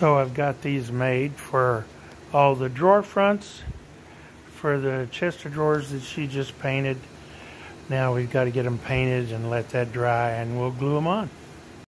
So I've got these made for all the drawer fronts for the chest of drawers that she just painted. Now we've got to get them painted and let that dry and we'll glue them on.